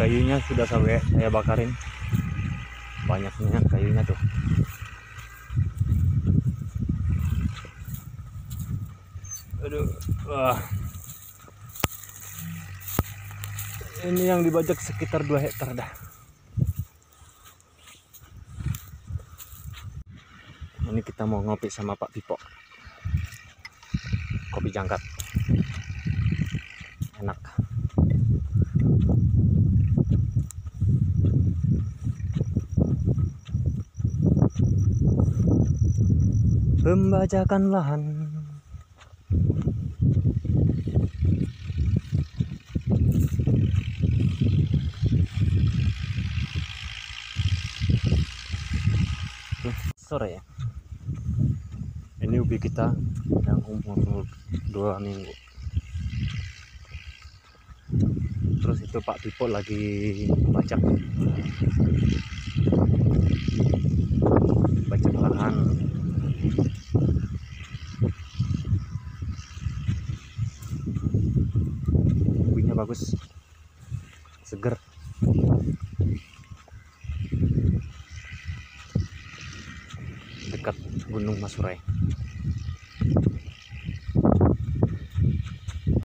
kayunya sudah sampai saya bakarin. Banyaknya kayunya tuh. Aduh wah. Ini yang dibajak sekitar 2 hektar dah. Ini kita mau ngopi sama Pak Pipo. Kopi jangkat. Enak pembajakan lahan. Sore ya. Ini ubi kita yang umur dua minggu. Terus itu Pak Pipo lagi bacak bagus. Seger. Dekat Gunung Masurai